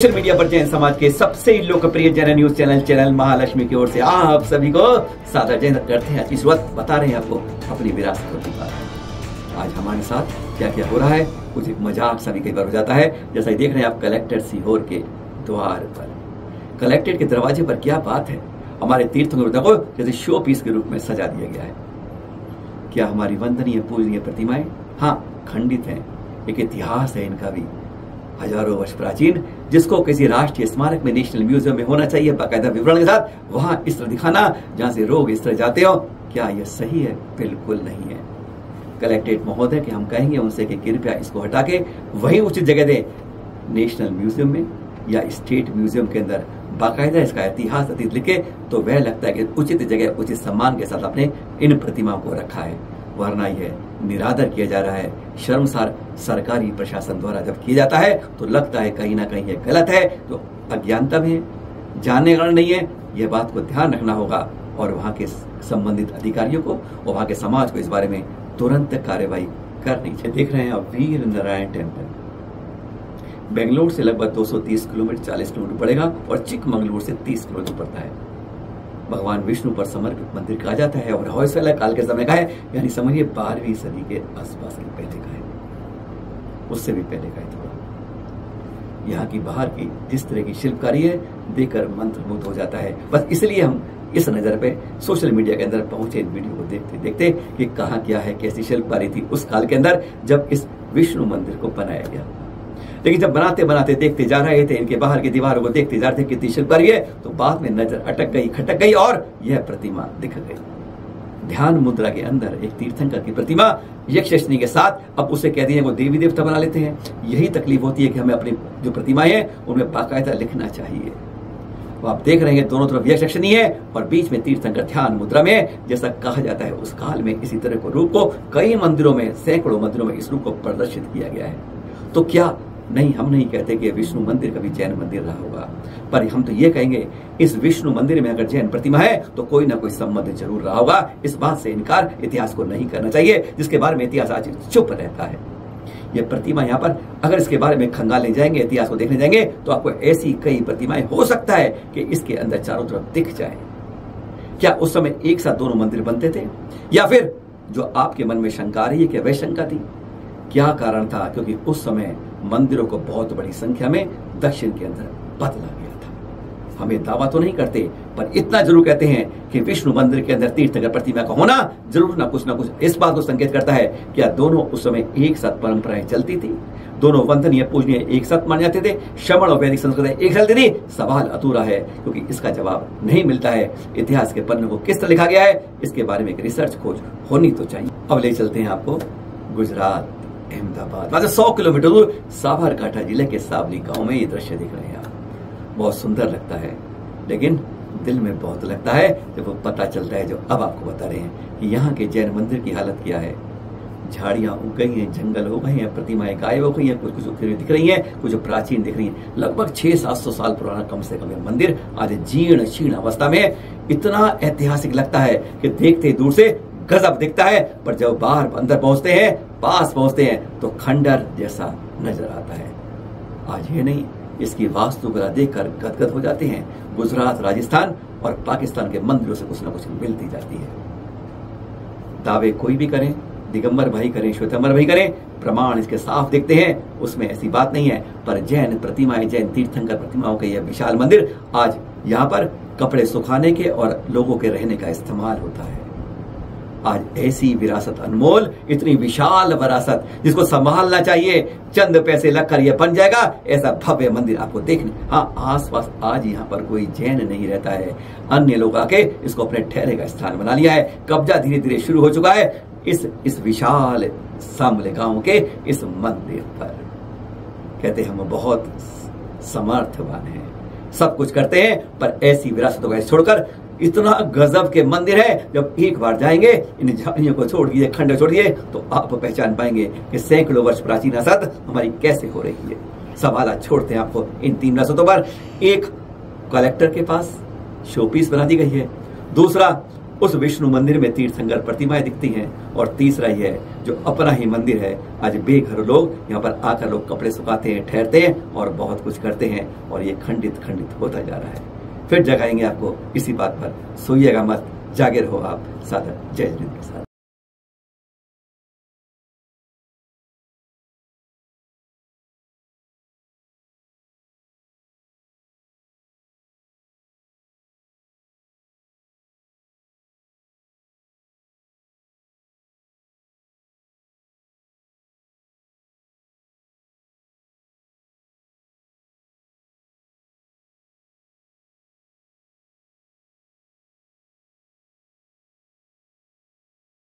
Social media पर जैन समाज के सबसे लोकप्रिय Jain news channel channel Mahalakshmi की ओर से आप सभी को सादा जैन करते हैं। आज की शुरुआत बता रहे हैं आपको अपनी विरासत की बात। आज हमारे साथ क्या क्या हो रहा है, कुछ एक मज़ाक सभी कई बार हो जाता है, जैसा देख रहे हैं आप कलेक्टर सीहोर के द्वार पर। कलेक्ट्रेट के दरवाजे पर क्या बात है? हमारे तीर्थंकरों को जैसे शो पीस के रूप में सजा दिया गया है। क्या हमारी वंदनीय, पूजनीय प्रतिमाएँ? हाँ खंडित हैं। एक इतिहास है इनका भी। हज़ारों वर्ष प्राचीन, जिसको किसी राष्ट्रीय स्मारक में नेशनल म्यूज़ियम में होना चाहिए, बाकायदा विवरण के साथ वहाँ इस तरह दिखाना, जहाँ से रोग इस तरह जाते हो, क्या यह सही है? बिल्कुल नहीं है। कलेक्ट्रेट महोदय के हम कहेंगे उनसे कि कृपया इसको हटा के वही उचित जगह दें। नेशनल म्यूज़ियम में या स्टेट म्यूज़ियम के अंदर। बाकायदा इसका इतिहास अतीत लिखे तो वह लगता है कि उचित जगह, उचित सम्मान के साथ अपने इन प्रतिमाओं को रखा है। वरना यह निरादर किया जा रहा है। शर्मसार सरकारी प्रशासन द्वारा जब किया जाता है तो लगता है कहीं ना कहीं यह गलत है। तो अज्ञानता में जानने कारण नहीं है, यह बात को ध्यान रखना होगा और वहाँ के संबंधित अधिकारियों को और वहाँ के समाज को इस बारे में तुरंत कार्यवाही करनी चाहिए। देख रहे हैं आप, वीर नारायण टेंपल। बेंगलोर से लगभग 230 किलोमीटर 40 किलोमीटर पड़ेगा और चिकमंगलूर से 30 किलोमीटर पड़ता है। भगवान विष्णु पर समर्पित मंदिर कहा जाता है और हौसला काल के समय का है। यानी समझिए बारहवीं सदी के आसपास के पहले का है। उससे भी पहले का है थोड़ा। यहाँ की बाहर की जिस तरह की शिल्पकारी है, देखकर मंत्रमुग्ध हो जाता है। बस इसलिए हम इस नज़र पे सोशल मीडिया के अंदर पहुँचे इन वीडियो को देखते देखते कि कहा क्या है, कैसी शिल्पकारी थी उस काल के अंदर, जब इस विष्णु मंदिर को बनाया गया। लेकिन जब बनाते बनाते, देखते जा रहे थे, इनके बाहर की दीवारों को देखते जा रहे थे कितनी शिल्पकारी है तो बाद में नज़र अटक गई, खटक गई और यह प्रतिमा दिख गई। ध्यान मुद्रा के अंदर एक तीर्थंकर की प्रतिमा यक्षनी के साथ, अब उसे कह दिए वो देवी देवता बना लेते हैं। यही तकलीफ़ होती है कि हमें अपनी जो प्रतिमाएँ हैं, उनमें बाकायदा लिखना चाहिए। तो आप देख रहे हैं, दोनों तरफ़ यक्षनी है और बीच में तीर्थंकर ध्यान मुद्रा में, जैसा कहा जाता है, उस काल में इसी तरह को रूप को कई मंदिरों में, सैकड़ों मंदिरों में इस रूप को प्रदर्शित किया गया है। तो क्या नहीं, हम नहीं कहते कि विष्णु मंदिर कभी जैन मंदिर रहा होगा। पर हम तो ये कहेंगे, इस विष्णु मंदिर में अगर जैन प्रतिमा है तो कोई ना कोई संबंध ज़रूर रहा होगा। इस बात से इनकार, इतिहास को नहीं करना चाहिए, जिसके बारे में इतिहास आज चुप रहता है। यह प्रतिमा यहाँ पर, अगर इसके बारे में खंगालने जाएँगे, इतिहास को देखने जाएँगे तो आपको ऐसी कई प्रतिमाएँ हो सकता है कि इसके अंदर चारों तरफ़ दिख जाए। क्या उस समय एक साथ दोनों मंदिर बनते थे? या फिर जो आपके मन में शंका रही है क्या वह शंका थी? क्या कारण था? क्योंकि उस समय मंदिरों को बहुत बड़ी संख्या में दक्षिण के अंदर बदला गया था। हमें दावा तो नहीं करते, पर इतना ज़रूर कहते हैं कि विष्णु मंदिर के अंदर तीर्थकर प्रतिमा का होना ज़रूर ना कुछ ना कुछ इस बात को संकेत करता है क्या दोनों उस समय एक साथ परंपराएँ चलती थी। दोनों वंदनीय पूजनीय एक साथ माने जाते थे, श्रवण और वैदिक संस्कृति एक चलती थी सवाल अधूरा है, क्योंकि इसका जवाब नहीं मिलता है। इतिहास के पन्ने को किस तरह लिखा गया है, इसके बारे में एक रिसर्च खोज होनी तो चाहिए। अब ले चलते हैं आपको गुजरात। अहमदाबाद। मतलब सौ किलोमीटर दूर साबरकाठा ज़िले के सावली गाँव में ये दृश्य दिख रहे हैं। आप बहुत सुंदर लगता है, लेकिन दिल में बहुत लगता है। जब वो पता चलता है जो अब आपको बता रहे हैं कि यहाँ के जैन मंदिर की हालत क्या है। झाड़ियाँ उग गई हैं, जंगल हो गए हैं प्रतिमाएँ गायब हो गई हैं कुछ कुछ दिख रही हैं, कुछ प्राचीन दिख रही हैं। लगभग छह सात सौ साल पुराना, कम से कम मंदिर आज जीर्ण शीर्ण अवस्था में इतना ऐतिहासिक लगता है कि देखते दूर से गजब दिखता है, पर जब बाहर अंदर पहुँचते हैं, पास पहुँचते हैं तो खंडर जैसा नज़र आता है। आज ये नहीं, इसकी वास्तुकला देखकर गदगद हो जाते हैं। गुजरात, राजस्थान और पाकिस्तान के मंदिरों से कुछ न कुछ मिलती जाती है। दावे कोई भी करें, दिगंबर भाई करें, श्वेतंबर भाई करें, प्रमाण इसके साफ़ दिखते हैं, उसमें ऐसी बात नहीं है। पर जैन प्रतिमाएँ जैन तीर्थंकर प्रतिमाओं के यह विशाल मंदिर आज यहाँ पर कपड़े सुखाने के और लोगों के रहने का इस्तेमाल होता है। आज ऐसी विरासत अनमोल, इतनी विशाल विरासत, जिसको संभालना चाहिए, चंद पैसे लगकर यह बन जाएगा, ऐसा भव्य मंदिर आपको देखने। हाँ आसपास आज यहाँ पर कोई जैन नहीं रहता है। अन्य लोग आके इसको अपने ठहरे का स्थान बना लिया है। कब्जा धीरे धीरे शुरू हो चुका है इस इस विशाल सामले गाँव के इस मंदिर पर। कहते हम बहुत समर्थवान हैं। सब कुछ करते हैं, पर ऐसी विरासतों को छोड़कर इतना गजब के मंदिर है, जब एक बार जाएँगे, इन झाड़ियों को छोड़ दिए, खंड छोड़ दिए तो आप पहचान पाएँगे कि सैकड़ों वर्ष प्राचीन असत हमारी कैसे हो रही है। सवाल छोड़ते हैं आपको इन तीन रसतों पर। एक, कलेक्टर के पास शोपीस बना दी गई है। दूसरा, उस विष्णु मंदिर में तीर्थंकर प्रतिमाएँ दिखती हैं। और तीसरा ही है जो अपना ही मंदिर है, आज बेघर लोग, यहाँ पर आकर लोग कपड़े सुखाते हैं, ठहरते हैं और बहुत कुछ करते हैं और ये खंडित खंडित होता जा रहा है। फिर जगाएँगे आपको इसी बात पर। सोइएगा मत जागिर हो आप, साधक। जय जिंद के साथ